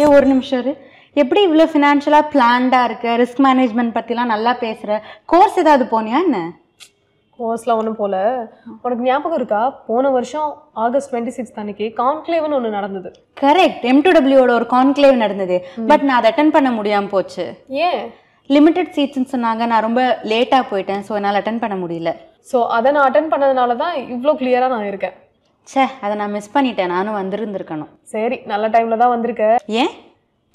ஏ ஒரு நிமிஷம் இரு. எப்படி இவ்வளோ ஃபினான்ஷியலாக பிளான்டாக இருக்க? ரிஸ்க் மேனேஜ்மெண்ட் பற்றிலாம் நல்லா பேசுகிற கோர்ஸ் ஏதாவது போனியா என்ன? கோர்ஸ்லாம் ஒன்றும் போல. உனக்கு ஞாபகம் இருக்கா? போன வருஷம் ஆகஸ்ட் டுவெண்ட்டி சிக்ஸ் அன்னைக்கு கான்க்ளேவ்னு ஒன்று நடந்தது. கரெக்ட் எம் டூ டபிள்யூட ஒரு கான்க்ளேவ் நடந்தது. பட் நான் அதை அட்டன் பண்ண முடியாமல் போச்சு. ஏன்? லிமிட்டட் சீட்ஸ்னு சொன்னாங்க. நான் ரொம்ப லேட்டாக போயிட்டேன். ஸோ என்னால் அட்டன் பண்ண முடியல. ஸோ அதை நான் அட்டன் பண்ணதுனால தான் இவ்வளோ கிளியராக நான் இருக்கேன். ச்சே அதை நான் மிஸ் பண்ணிட்டேன். நானும் வந்திருந்திருக்கணும். சரி நல்ல டைமில் தான் வந்திருக்க. ஏன்?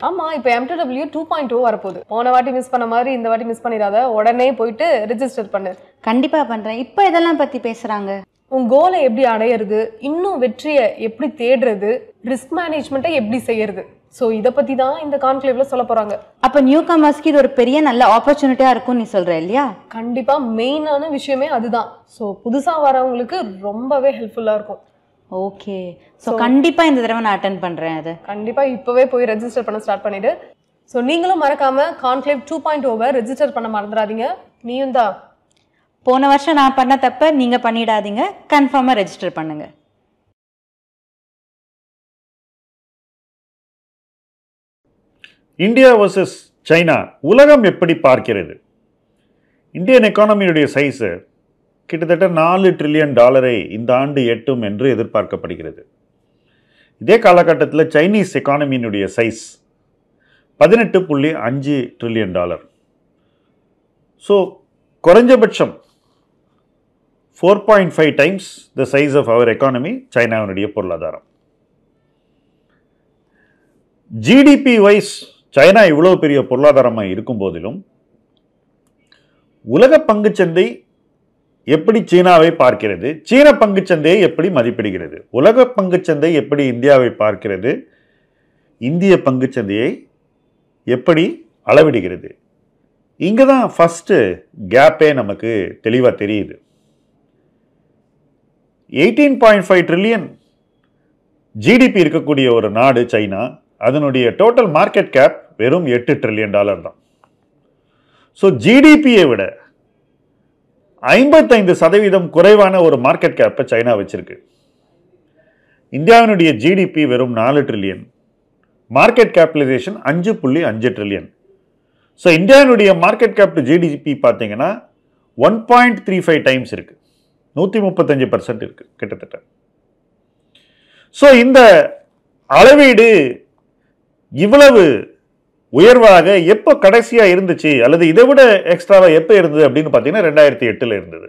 ஆமாம் இப்போ M W two point two வரப்போகுது. போன வாட்டி மிஸ் பண்ண மாதிரி இந்த வாட்டி மிஸ் பண்ணிடாத. உடனே போயிட்டு ரிஜிஸ்டர் பண்ணு. கண்டிப்பாக பண்ணுறேன் இப்போ இதெல்லாம் பற்றி பேசுகிறாங்க உன் கோலை எப்படி அடையிறது? இன்னும் வெற்றியை எப்படி தேடுறது? ரிஸ்க் மேனேஜ்மெண்ட்டை எப்படி செய்யறது? ஸோ இதை பற்றி தான் இந்த கான்க்ளேவ்ல சொல்ல போகிறாங்க அப்போ நியூ கமர்ஸ்க்கு இது ஒரு பெரிய நல்ல ஆப்பர்ச்சுனிட்டியாக இருக்கும்னு நீ சொல்கிற இல்லையா? கண்டிப்பாக மெயினான விஷயமே அதுதான். ஸோ புதுசாக வரவங்களுக்கு ரொம்பவே ஹெல்ப்ஃபுல்லாக இருக்கும். ஓகே. ஸோ கண்டிப்பாக இந்த தடவை நான் அட்டன் பண்ணுறேன் அது. கண்டிப்பாக இப்போவே போய் ரெஜிஸ்டர் பண்ண ஸ்டார்ட் பண்ணிடு. ஸோ நீங்களும் மறக்காம conclave two point over register பண்ண மறந்துடாதீங்க. நீயும் தான். போன வருஷம் நான் பண்ண தப்ப நீங்கள் பண்ணிடாதீங்க. கன்ஃபார்மாக ரெஜிஸ்டர் பண்ணுங்க. இந்தியா வர்சஸ் சைனா உலகம் எப்படி பார்க்கிறது? இந்தியன் எக்கானமியுடைய சைஸு கிட்டத்தட்ட நாலு ட்ரில்லியன் டாலரை இந்த ஆண்டு எட்டும் என்று எதிர்பார்க்கப்படுகிறது. இதே காலகட்டத்தில் சைனீஸ் எக்கானமியினுடைய சைஸ் பதினெட்டு புள்ளி அஞ்சு ட்ரில்லியன் டாலர். ஸோ குறைஞ்சபட்சம் four point five times the size of our economy சைனாவினுடைய பொருளாதாரம். ஜிடிபி வைஸ் சைனா இவ்வளோ பெரிய பொருளாதாரமாக இருக்கும் போதிலும் உலக பங்குச்சந்தை எப்படி சீனாவை பார்க்கிறது? சீன பங்குச்சந்தையை எப்படி மதிப்பிடுகிறது? உலக பங்குச்சந்தை எப்படி இந்தியாவை பார்க்கிறது? இந்திய பங்குச்சந்தையை எப்படி அளவிடுகிறது? இங்கே தான் ஃபஸ்ட்டு கேப்பே நமக்கு தெளிவாக தெரியுது. Eighteen point five trillion GDP இருக்கக்கூடிய ஒரு நாடு சைனா. அதனுடைய டோட்டல் மார்க்கெட் கேப் வெறும் எட்டு ட்ரில்லியன் டாலர் தான். ஸோ ஜிடிபியை விட ஐம்பத்தைந்து சதவீதம் குறைவான ஒரு மார்க்கெட் கேப்பை சைனா வச்சிருக்கு. இந்தியாவினுடைய ஜிடிபி வெறும் நாலு ட்ரில்லியன் மார்க்கெட் கேபிடலைசேஷன் அஞ்சு புள்ளி அஞ்சு ட்ரில்லியன் ஸோ இந்தியாவினுடைய மார்க்கெட் கேப் டு ஜிடிபி பார்த்தீங்கன்னா one point three five times இருக்கு. நூற்றி முப்பத்தஞ்சு பர்சன்ட் இருக்கு கிட்டத்தட்ட. ஸோ இந்த அளவீடு இவ்வளவு உயர்வாக எப்போ கடைசியாக இருந்துச்சு? அல்லது இதை விட எக்ஸ்ட்ராவாக எப்போ இருந்தது அப்படின்னு பார்த்தீங்கன்னா ரெண்டாயிரத்தி எட்டில் இருந்தது.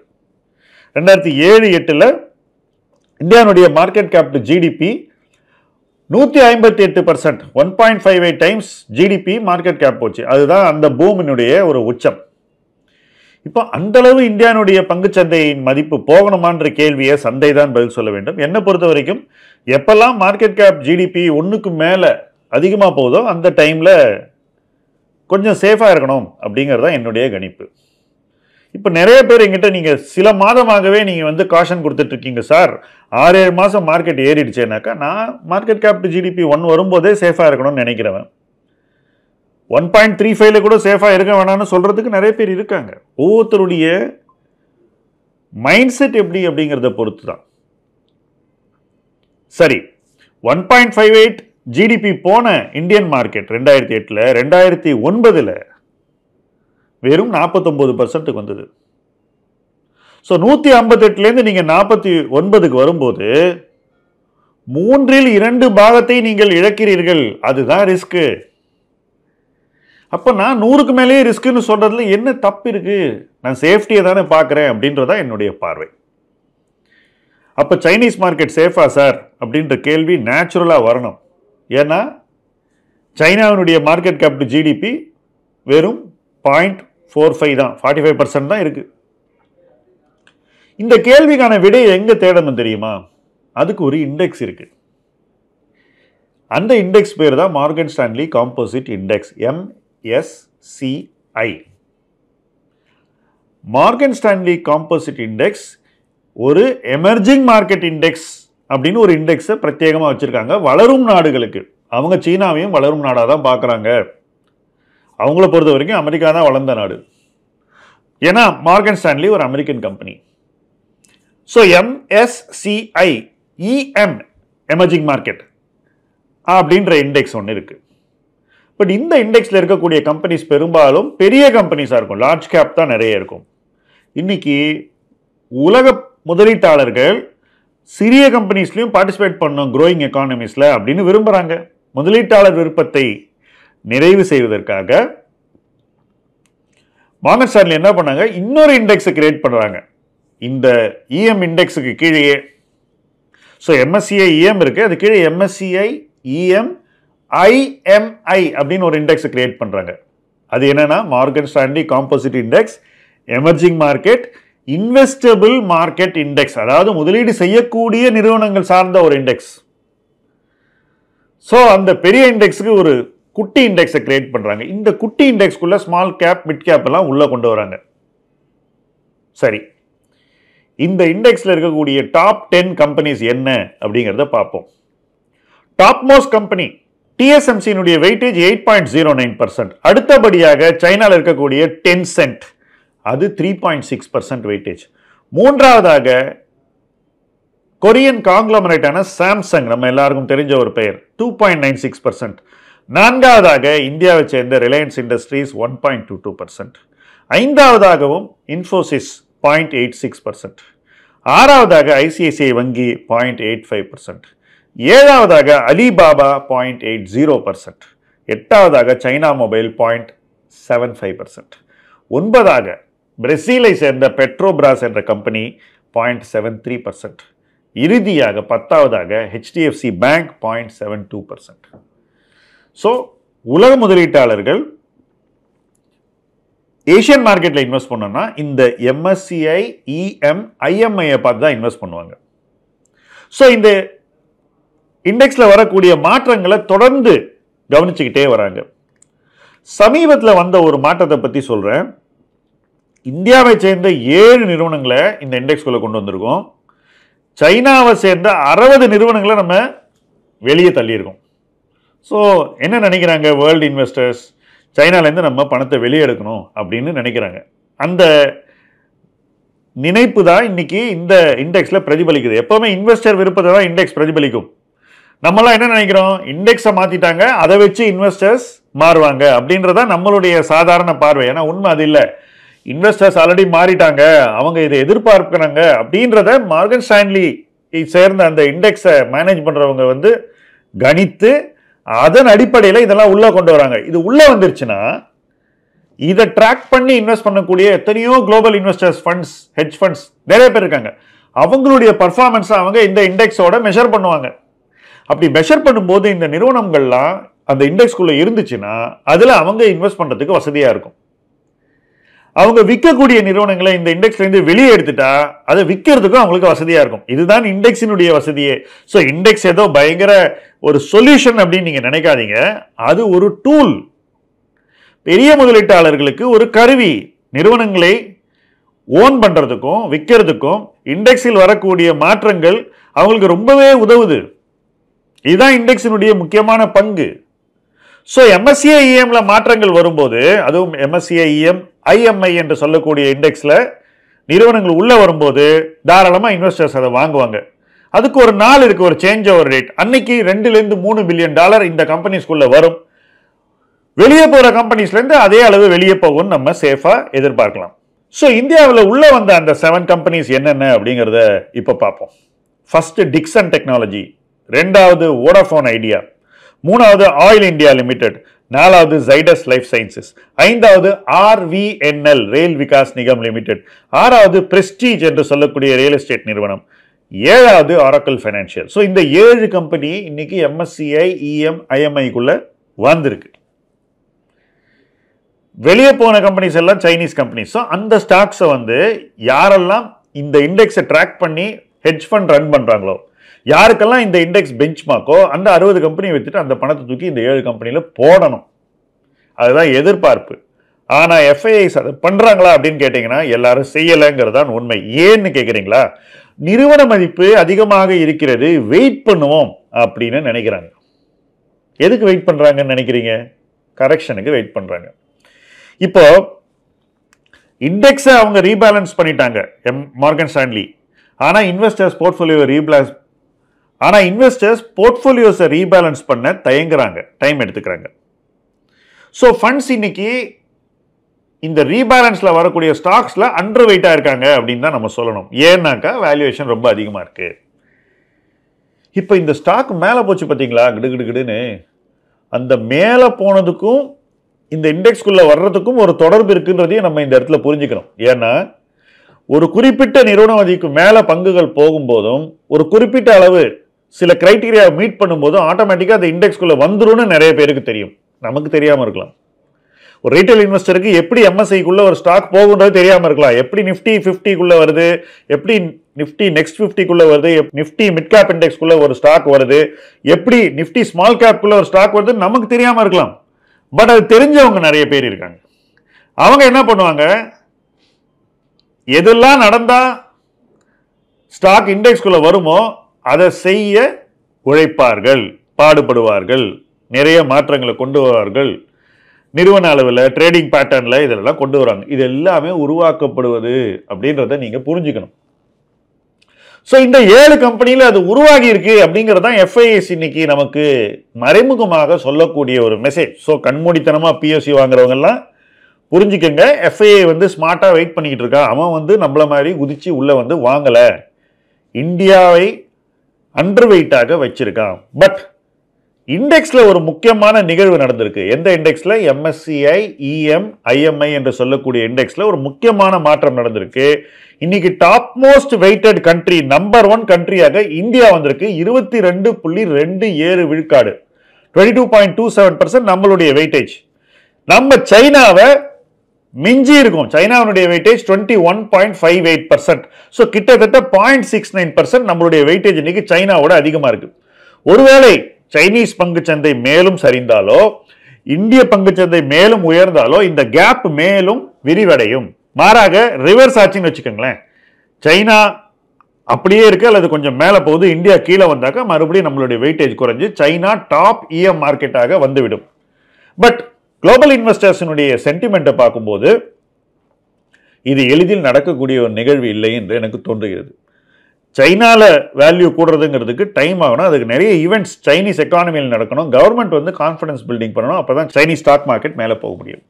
ரெண்டாயிரத்தி ஏழு எட்டில் இந்தியாவுடைய மார்க்கெட் கேப் டு ஜிடிபி நூற்றி ஐம்பத்தி எட்டு percent one point five eight times GDP market cap போச்சு. அதுதான் அந்த பூமினுடைய ஒரு உச்சம். இப்போ அந்தளவு இந்தியானுடைய பங்குச்சந்தையின் மதிப்பு போகணுமான்ற கேள்வியை சந்தை தான் பதில் சொல்ல வேண்டும். என்னை பொறுத்த வரைக்கும் எப்பெல்லாம் மார்க்கெட் கேப் ஜிடிபி ஒன்றுக்கு மேலே அதிகமாக போகுதோ அந்த டைமில் கொஞ்சம் சேஃபாக இருக்கணும் அப்படிங்கிறது தான் என்னுடைய கணிப்பு. இப்போ நிறைய பேர் எங்கிட்ட நீங்கள் சில மாதமாகவே நீங்கள் வந்து காஷன் கொடுத்துட்ருக்கீங்க சார் ஆறு ஏழு மாதம் மார்க்கெட் ஏறிடுச்சேனாக்கா நான் மார்க்கெட் கேப் ஜிடிபி ஒன் வரும்போதே சேஃபாக இருக்கணும்னு நினைக்கிறவன். ஒன் பாயிண்ட் த்ரீ ஃபைவ்ல கூட சேஃபாக இருக்க வேணாம்னு சொல்கிறதுக்கு நிறைய பேர் இருக்காங்க. ஒவ்வொருத்தருடைய மைண்ட் செட் எப்படி அப்படிங்கிறத பொறுத்து தான் சரி one point five eight GDP போன இந்தியன் மார்க்கெட் ரெண்டாயிரத்தி எட்டில் ரெண்டாயிரத்தி ஒன்பதில் வெறும் நாற்பத்தொம்போது பர்சன்ட்டுக்கு வந்தது. ஸோ நூற்றி ஐம்பத்தெட்டுலேருந்து நீங்கள் நாற்பத்தி ஒன்பதுக்கு வரும்போது மூன்றில் இரண்டு பாகத்தை நீங்கள் இழக்கிறீர்கள். அதுதான் ரிஸ்க்கு அப்போ நான் நூறுக்கு மேலேயே ரிஸ்க்குன்னு சொல்கிறதுல என்ன தப்பு இருக்குது நான் சேஃப்டியை தானே பார்க்குறேன் அப்படின்றதா என்னுடைய பார்வை. அப்போ சைனீஸ் மார்க்கெட் சேஃபா சார் அப்படின்ற கேள்வி நேச்சுரலாக வரணும். ஏன்னா சைனாவினுடைய மார்க்கெட் கேப் டு ஜிடிபி வெறும் பாயிண்ட் ஃபோர் ஃபைவ் தான். ஃபார்ட்டி ஃபைவ் பர்சன்ட் தான் இருக்குது இந்த கேள்விக்கான விடையை எங்கே தேடணும் தெரியுமா? அதுக்கு ஒரு இண்டெக்ஸ் இருக்கு. அந்த இண்டெக்ஸ் பேர் தான் Morgan Stanley composite index MSCI Morgan Stanley composite index ஒரு எமர்ஜிங் மார்க்கெட் இண்டெக்ஸ் அப்படின்னு ஒரு இண்டெக்ஸை பிரத்யேகமாக வச்சுருக்காங்க. வளரும் நாடுகளுக்கு. அவங்க சீனாவையும் வளரும் நாடாக தான் பார்க்குறாங்க அவங்கள பொறுத்த வரைக்கும் அமெரிக்கா தான் வளர்ந்த நாடு. ஏன்னா மார்கன் ஸ்டான்லி ஒரு American company so MSCI EM emerging market அப்படின்ற இண்டெக்ஸ் ஒன்று இருக்குது பட் இந்த இண்டெக்ஸில் இருக்கக்கூடிய கம்பெனிஸ் பெரும்பாலும் பெரிய கம்பெனிஸாக இருக்கும். லார்ஜ் கேப் தான் நிறைய இருக்கும். இன்னைக்கு உலக முதலீட்டாளர்கள் சிறிய கம்பெனிஸ்லையும் பார்ட்டிசிபேட் பண்ணும் க்ரோயிங் எக்கானமிஸில் அப்படின்னு விரும்புகிறாங்க முதலீட்டாளர் விருப்பத்தை நிறைவு செய்வதற்காக மார்கன் ஸ்டான்லி என்ன பண்ணாங்க? இன்னொரு இண்டெக்ஸை கிரியேட் பண்ணுறாங்க இந்த இஎம் இண்டெக்ஸுக்கு கீழேயே. ஸோ எம்எஸ்சிஐ இஎம் இருக்குது அது கீழே எம்எஸ்சிஐ இஎம் ஐஎம்ஐ அப்படின்னு ஒரு இண்டெக்ஸை கிரியேட் பண்ணுறாங்க அது என்னென்னா Morgan Stanley composite index emerging market investable market index அதாவது முதலீடு செய்யக்கூடிய நிறுவனங்கள் சார்ந்த ஒரு இண்டெக்ஸ் ஸோ அந்த பெரிய இண்டெக்ஸுக்கு ஒரு குட்டி இண்டெக்ஸை கிரியேட் பண்ணுறாங்க இந்த குட்டி இண்டெக்ஸ்க்குள்ளே ஸ்மால் கேப் மிட் கேப் எல்லாம் உள்ளே கொண்டு வராங்க. சரி. இந்த இண்டெக்ஸில் இருக்கக்கூடிய டாப் டென் கம்பெனிஸ் என்ன அப்படிங்கிறத பார்ப்போம். Top most company டிஎஸ்எம்சியினுடைய weightage eight point zero nine percent அடுத்தபடியாக சைனாவில் இருக்கக்கூடிய டென் சென்ட் அது three point six percent weightage மூன்றாவதாக கொரியன் காங்க்ளமரேட்டான சாம்சங் நம்ம எல்லாருக்கும் தெரிஞ்ச ஒரு பெயர் two point nine six percent நான்காவதாக இந்தியாவை சேர்ந்த Reliance Industries one point two two percent ஐந்தாவதாகவும் Infosys point eight six percent ஆறாவதாக ஐசிஐசிஐ வங்கி பாயிண்ட் எயிட் ஃபைவ் பர்சன்ட் ஏழாவதாக Alibaba point eight zero percent எட்டாவதாக China mobile point seven five percent ஒன்பதாக பிரேசிலை சேர்ந்த பெட்ரோபிராஸ் என்ற company point seven three percent இறுதியாக பத்தாவதாக HDFC bank point seven two percent so உலக முதலீட்டாளர்கள் ஏஷியன் மார்க்கெட்டில் இன்வெஸ்ட் பண்ணோன்னா இந்த எம்எஸ்சிஐ இஎம் ஐஎம்ஐயை பார்த்து தான் இன்வெஸ்ட் பண்ணுவாங்க. ஸோ இந்த இண்டெக்ஸில் வரக்கூடிய மாற்றங்களை தொடர்ந்து கவனிச்சுக்கிட்டே வராங்க. சமீபத்தில் வந்த ஒரு மாற்றத்தை பற்றி சொல்கிறேன் இந்தியாவை சேர்ந்த ஏழு நிறுவனங்களை இந்த இண்டெக்ஸ்குள்ளே கொண்டு வந்திருக்கோம். சைனாவை சேர்ந்த அறுபது நிறுவனங்களை நம்ம வெளியே தள்ளியிருக்கோம். ஸோ என்ன நினைக்கிறாங்க வேர்ல்டு இன்வெஸ்டர்ஸ் சைனாலேருந்து நம்ம பணத்தை வெளியே எடுக்கணும் அப்படின்னு நினைக்கிறாங்க. அந்த நினைப்பு தான் இன்றைக்கி இந்த இண்டெக்ஸில் பிரதிபலிக்குது. எப்போவுமே இன்வெஸ்டர் விருப்பத்தை தான் இண்டெக்ஸ் பிரதிபலிக்கும். நம்மளாம் என்ன நினைக்கிறோம்? இண்டெக்ஸை மாற்றிட்டாங்க அதை வச்சு இன்வெஸ்டர்ஸ் மாறுவாங்க அப்படின்றதான் நம்மளுடைய சாதாரண பார்வை. ஏன்னா உண்மை அது இல்லை. இன்வெஸ்டர்ஸ் ஆல்ரெடி மாறிட்டாங்க. அவங்க இதை எதிர்பார்க்கிறாங்க. அப்படின்றத மார்கன் ஸ்டான்லி சேர்ந்த அந்த இண்டெக்ஸை மேனேஜ் பண்ணுறவங்க வந்து கணித்து அதன் அடிப்படையில் இதெல்லாம் உள்ளே கொண்டு வராங்க. இது உள்ளே வந்துருச்சுன்னா இதை ட்ராக் பண்ணி இன்வெஸ்ட் பண்ணக்கூடிய எத்தனையோ global investors funds hedge funds நிறைய பேர் இருக்காங்க. அவங்களுடைய பர்ஃபார்மன்ஸை அவங்க இந்த இண்டெக்ஸோட மெஷர் பண்ணுவாங்க. அப்படி மெஷர் பண்ணும்போது இந்த நிறுவனங்கள்லாம் அந்த இண்டெக்ஸ்குள்ளே இருந்துச்சுன்னா அதில் அவங்க இன்வெஸ்ட் பண்ணுறதுக்கு வசதியாக இருக்கும். அவங்க விற்கக்கூடிய நிறுவனங்களை இந்த இண்டெக்ஸ்லேருந்து வெளியே எடுத்துட்டா அதை விற்கிறதுக்கும் அவங்களுக்கு வசதியாக இருக்கும். இதுதான் இண்டெக்ஸினுடைய வசதியே. ஸோ இண்டெக்ஸ் ஏதோ பயங்கர ஒரு சொல்யூஷன் அப்படின்னு நீங்கள் நினைக்காதீங்க. அது ஒரு டூல் பெரிய முதலீட்டாளர்களுக்கு ஒரு கருவி. நிறுவனங்களை ஓன் பண்ணுறதுக்கும் விற்கிறதுக்கும் இண்டெக்ஸில் வரக்கூடிய மாற்றங்கள் அவங்களுக்கு ரொம்பவே உதவுது. இதுதான் இண்டெக்ஸினுடைய முக்கியமான பங்கு. ஸோ எம்எஸ்சிஏஇஎம்ல மாற்றங்கள் வரும்போது அதுவும் எம்எஸ்சிஐஇஎம் ஐஎம்ஐ என்று சொல்லக்கூடிய இண்டெக்ஸில் நிறுவனங்கள் உள்ளே வரும்போது தாராளமாக இன்வெஸ்டர்ஸ் அதை வாங்குவாங்க. அதுக்கு ஒரு நாள் இருக்குது ஒரு சேஞ்ச் ஓவர் ரேட் அன்னைக்கு ரெண்டுலேருந்து மூணு பில்லியன் டாலர் இந்த கம்பெனிஸ்குள்ளே வரும். வெளியே போகிற கம்பெனிஸ்லேருந்து அதே அளவு வெளியே போகும்னு நம்ம சேஃபாக எதிர்பார்க்கலாம். ஸோ இந்தியாவில் உள்ளே வந்த அந்த செவன் கம்பெனிஸ் என்னென்ன அப்படிங்கிறத இப்போ பார்ப்போம். ஃபஸ்ட்டு டிக்சன் டெக்னாலஜி ரெண்டாவது ஓடாஃபோன் ஐடியா மூணாவது ஆயில் இந்தியா லிமிடெட் நாலாவது ஜைடஸ் லைஃப் சயின்சஸ் ஐந்தாவது RVNL rail Vikas Nigam limited ஆறாவது பிரஸ்டீஜ் என்று சொல்லக்கூடிய ரியல் எஸ்டேட் நிறுவனம். ஏழாவது ஆரக்கல் ஃபைனான்சியல் ஸோ இந்த ஏழு கம்பெனி இன்னைக்கு எம்எஸ்சிஐ இஎம் ஐஎம்ஐக்குள்ள வந்திருக்கு. வெளியே போன கம்பெனிஸ் எல்லாம் சைனீஸ் கம்பெனிஸ் ஸோ அந்த ஸ்டாக்ஸை வந்து யாரெல்லாம் இந்த இண்டெக்ஸை ட்ராக் பண்ணி ஹெட்ஜ் ஃபண்ட் ரன் பண்ணுறாங்களோ யாருக்கெல்லாம் இந்த இண்டெக்ஸ் பெஞ்ச் மார்க்கோ அந்த அறுபது கம்பெனியை வச்சுட்டு அந்த பணத்தை தூக்கி இந்த ஏழு கம்பெனியில் போடணும். அதுதான் எதிர்பார்ப்பு. ஆனால் எஃப்ஐஐஸ் அதை பண்ணுறாங்களா அப்படின்னு கேட்டிங்கன்னா எல்லாரும் செய்யலைங்கிறது தான் உண்மை. ஏன்னு கேட்குறீங்களா நிறுவன மதிப்பு அதிகமாக இருக்கிறது வெயிட் பண்ணுவோம் அப்படின்னு நினைக்கிறாங்க. எதுக்கு வெயிட் பண்ணுறாங்கன்னு நினைக்கிறீங்க? கரெக்ஷனுக்கு வெயிட் பண்ணுறாங்க இப்போ இண்டெக்ஸை அவங்க ரீபேலன்ஸ் பண்ணிட்டாங்க எம் மார்கன் ஸ்டான்லி ஆனால் இன்வெஸ்டர்ஸ் போர்ட்ஃபோலியோ ரீபேலன்ஸ் ஆனால் இன்வெஸ்டர்ஸ் போர்ட்ஃபோலியோஸை ரீபேலன்ஸ் பண்ண தயங்குறாங்க டைம் எடுத்துக்கிறாங்க. ஸோ ஃபண்ட்ஸ் இன்னைக்கு இந்த ரீபேலன்ஸில் வரக்கூடிய ஸ்டாக்ஸில் அண்டர் வெயிட்டாக இருக்காங்க அப்படின்னு தான் நம்ம சொல்லணும். ஏன்னாக்கா வேல்யூவேஷன் ரொம்ப அதிகமாக இருக்குது இப்போ இந்த ஸ்டாக் மேலே போச்சு பார்த்தீங்களா கிடு அந்த மேலே போனதுக்கும் இந்த இண்டெக்ஸ்குள்ளே வர்றதுக்கும் ஒரு தொடர்பு இருக்குன்றதையும் நம்ம இந்த இடத்துல புரிஞ்சுக்கணும். ஏன்னா ஒரு குறிப்பிட்ட நிறுவனமதிக்கு மேலே பங்குகள் போகும்போதும் ஒரு குறிப்பிட்ட அளவு சில க்ரைட்டீரியா மீட் பண்ணும்போது ஆட்டோமேட்டிக்காக அந்த இண்டெக்ஸ்குள்ளே வந்துரும்னு நிறைய பேருக்கு தெரியும். நமக்கு தெரியாமல் இருக்கலாம். ஒரு ரீட்டைல் இன்வெஸ்டருக்கு எப்படி எம்எஸ்ஐக்குள்ளே ஒரு ஸ்டாக் போகுன்றது தெரியாமல் இருக்கலாம். எப்படி நிஃப்டி ஃபிஃப்டிக்குள்ளே வருது? எப்படி நிஃப்டி நெக்ஸ்ட் ஃபிஃப்டிக்குள்ளே வருது? நிஃப்டி மிட் கேப் இண்டெக்ஸ்க்குள்ளே ஒரு ஸ்டாக் வருது? எப்படி நிஃப்டி ஸ்மால் கேப்குள்ளே ஒரு ஸ்டாக் வருது நமக்கு தெரியாமல் இருக்கலாம். பட் அது தெரிஞ்சவங்க நிறைய பேர் இருக்காங்க. அவங்க என்ன பண்ணுவாங்க? எதெல்லாம் நடந்தால் ஸ்டாக் இண்டெக்ஸ்குள்ளே வருமோ அதை செய்ய உழைப்பார்கள் பாடுபடுவார்கள் நிறைய மாற்றங்களை கொண்டு வருவார்கள். நிறுவன அளவில் ட்ரேடிங் பேட்டர்னில் இதெல்லாம் கொண்டு வராங்க. இது எல்லாமே உருவாக்கப்படுவது அப்படின்றத நீங்கள் புரிஞ்சுக்கணும். ஸோ இந்த ஏழு கம்பெனியில் அது உருவாகி இருக்கு அப்படிங்கிறது தான் எஃப்ஐஎஸ் இன்னைக்கு நமக்கு மறைமுகமாக சொல்லக்கூடிய ஒரு மெசேஜ் ஸோ கண்மூடித்தனமாக பிஎஸ்சி வாங்குறவங்கெல்லாம் புரிஞ்சுக்கங்க. எஃப்ஐஏ வந்து ஸ்மார்ட்டாக வெயிட் பண்ணிக்கிட்டு இருக்கான் அவன் வந்து நம்மள மாதிரி குதித்து உள்ளே வந்து வாங்கலை. இந்தியாவை அண்டர் வெயிட்டாக வச்சிருக்கான். பட் இண்டெக்ஸில் ஒரு முக்கியமான நிகழ்வு நடந்திருக்கு. எந்த இண்டெக்ஸில் எம்எஸ்சிஐ இஎம் ஐஎம்ஐ என்று சொல்லக்கூடிய இண்டெக்ஸில் ஒரு முக்கியமான மாற்றம் நடந்திருக்கு. இன்னைக்கு top most weighted country number one கண்ட்ரியாக India வந்திருக்கு. இருபத்தி ரெண்டு புள்ளி ரெண்டு ஏழு விழுக்காடு. Twenty two point two seven percent நம்மளுடைய வெயிட்டேஜ் நம்ம சைனாவை மிஞ்சி இருக்கும் சைனாவுடைய weightage twenty one point five eight percent so கிட்டத்தட்ட பாயிண்ட் சிக்ஸ் நைன் பர்சன்ட் நம்மளுடைய வெயிட்டேஜ் இன்னைக்கு சைனாவோட அதிகமாக இருக்கு. ஒருவேளை சைனீஸ் பங்குச்சந்தை மேலும் சரிந்தாலோ இந்திய பங்குச்சந்தை மேலும் உயர்ந்தாலோ இந்த கேப் மேலும் விரிவடையும். மாறாக ரிவர்ஸ் ஆச்சுன்னு வச்சுக்கோங்களேன். சைனா அப்படியே இருக்கு அல்லது கொஞ்சம் மேலே போகுது இந்தியா கீழே வந்தாக்கா மறுபடியும் நம்மளுடைய வெயிட்டேஜ் குறைஞ்சு சைனா டாப் இஎம் மார்க்கெட்டாக வந்துவிடும். பட் குளோபல் இன்வெஸ்டர்ஸினுடைய சென்டிமெண்ட்டை பார்க்கும்போது இது எளிதில் நடக்கக்கூடிய ஒரு நிகழ்வு இல்லை என்று எனக்கு தோன்றுகிறது. சைனாவில் வேல்யூ கூடுறதுங்கிறதுக்கு டைம் ஆகணும். அதுக்கு நிறைய ஈவெண்ட்ஸ் சைனீஸ் எக்கானமியில் நடக்கணும். கவர்மெண்ட் வந்து கான்ஃபிடன்ஸ் பில்டிங் பண்ணணும். அப்போ தான் சைனீஸ் ஸ்டாக் மார்க்கெட் மேலே போக முடியும்.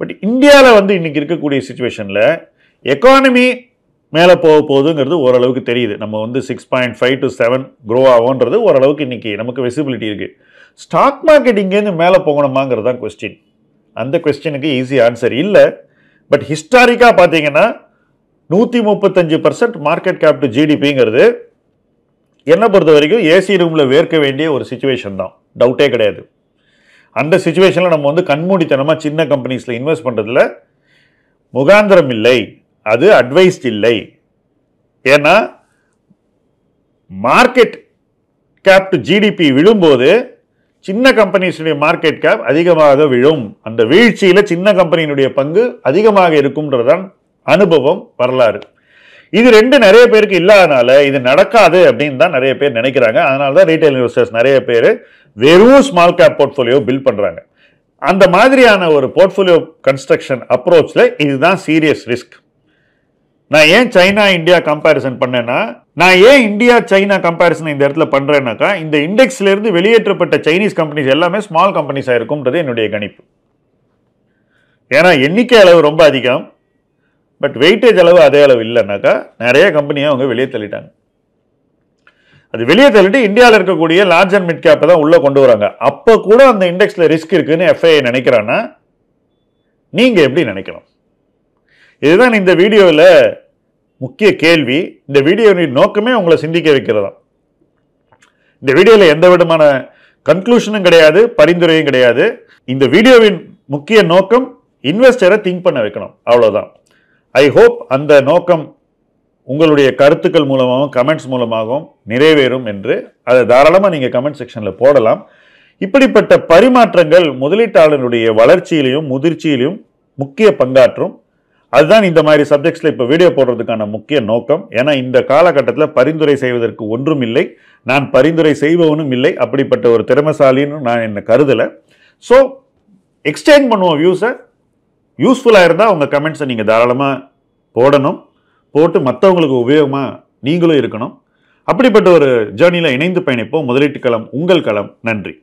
பட் இந்தியாவில் வந்து இன்னைக்கு இருக்கக்கூடிய சுச்சுவேஷனில் எக்கானமி மேலே போக போகுதுங்கிறது ஓரளவுக்கு தெரியுது. நம்ம வந்து six point five to seven grow ஆகும்ன்றது ஓரளவுக்கு இன்றைக்கி நமக்கு விசிபிலிட்டி இருக்குது ஸ்டாக் மார்க்கெட் இங்கேருந்து மேலே போகணுமாங்கிறது தான் கொஸ்டின் அந்த கொஸ்டினுக்கு ஈஸி ஆன்சர் இல்லை. பட் ஹிஸ்டாரிக்காக பார்த்தீங்கன்னா நூற்றி முப்பத்தஞ்சு பர்சன்ட் மார்க்கெட் கேப் டு ஜிடிபிங்கிறது என்னை பொறுத்த வரைக்கும் ஏசி ரூமில் வேர்க்க வேண்டிய ஒரு சுச்சுவேஷன் தான். டவுட்டே கிடையாது. அந்த சுச்சுவேஷனில் நம்ம வந்து கண்மூடித்தனமாக சின்ன கம்பெனிஸில் இன்வெஸ்ட் பண்ணுறதுல முகாந்திரம் இல்லை. அது அட்வைஸ்ட் இல்லை. ஏன்னா மார்க்கெட் கேப் டு ஜிடிபி விழும்போது சின்ன கம்பெனிஸுடைய மார்க்கெட் கேப் அதிகமாக விழும். அந்த வீழ்ச்சியில் சின்ன கம்பெனியினுடைய பங்கு அதிகமாக இருக்கும்ன்றதான் அனுபவம் வரலாறு. இது ரெண்டு நிறைய பேருக்கு இல்லாதனால இது நடக்காது அப்படின்னு தான் நிறைய பேர் நினைக்கிறாங்க. அதனால தான் ரீட்டைல் இன்வெஸ்டர்ஸ் நிறைய பேர் வெறும் ஸ்மால் கேப் போர்ட்ஃபோலியோ பில்ட் பண்ணுறாங்க அந்த மாதிரியான ஒரு போர்ட்ஃபோலியோ கன்ஸ்ட்ரக்ஷன் அப்ரோச்சில் இதுதான் சீரியஸ் ரிஸ்க் நான் ஏன் சைனா இந்தியா கம்பேரிசன் பண்ணேன்னா நான் ஏன் இந்தியா சைனா கம்பேரிசன் இந்த இடத்துல பண்ணுறேன்னாக்கா இந்த இண்டெக்ஸ்லேருந்து வெளியேற்றப்பட்ட சைனீஸ் கம்பெனிஸ் எல்லாமே ஸ்மால் கம்பெனிஸாக இருக்கும்ன்றது என்னுடைய கணிப்பு. ஏன்னா எண்ணிக்கை அளவு ரொம்ப அதிகம். பட் வெயிட்டேஜ் அளவு அதே அளவு இல்லைனாக்கா நிறைய கம்பெனியை அவங்க வெளியே தள்ளிட்டாங்க. அது வெளியே தள்ளிட்டு இந்தியாவில் இருக்கக்கூடிய லார்ஜ் அண்ட் மிட் கேப்பை தான் உள்ளே கொண்டு வராங்க. அப்போ கூட அந்த இண்டெக்ஸில் ரிஸ்க் இருக்குதுன்னு எஃப்ஐஐ நினைக்கிறான்னா நீங்கள் எப்படி நினைக்கணும் இதுதான் இந்த வீடியோவில் முக்கிய கேள்வி இந்த வீடியோவின் நோக்கமே உங்களை சிந்திக்க வைக்கிறதா இந்த வீடியோவில் எந்த விதமான கன்க்ளூஷனும் கிடையாது பரிந்துரையும் கிடையாது. இந்த வீடியோவின் முக்கிய நோக்கம் இன்வெஸ்டரை திங்க் பண்ண வைக்கணும். அவ்வளோதான் ஐ ஹோப் அந்த நோக்கம் உங்களுடைய கருத்துக்கள் மூலமாகவும் கமெண்ட்ஸ் மூலமாகவும் நிறைவேறும் என்று அதை தாராளமாக நீங்கள் கமெண்ட் செக்ஷனில் போடலாம். இப்படிப்பட்ட பரிமாற்றங்கள் முதலீட்டாளருடைய வளர்ச்சியிலையும் முதிர்ச்சியிலையும் முக்கிய பங்காற்றும் அதுதான் இந்த மாதிரி சப்ஜெக்ட்ஸில் இப்போ வீடியோ போடுறதுக்கான முக்கிய நோக்கம். ஏன்னா இந்த காலகட்டத்தில் பரிந்துரை செய்வதற்கு ஒன்றும் இல்லை. நான் பரிந்துரை செய்பவனும் இல்லை. அப்படிப்பட்ட ஒரு திறமைசாலின்னு நான் என்ன கருதலை. ஸோ எக்ஸ்சேஞ்ச் பண்ணுவோம் வியூஸை யூஸ்ஃபுல்லாக இருந்தால் உங்கள் கமெண்ட்ஸை நீங்கள் தாராளமாக போடணும். போட்டு மற்றவங்களுக்கு உபயோகமாக நீங்களும் இருக்கணும். அப்படிப்பட்ட ஒரு ஜேர்னியில் இணைந்து பயணிப்போம். முதலீட்டு களம் உங்கள் களம். நன்றி.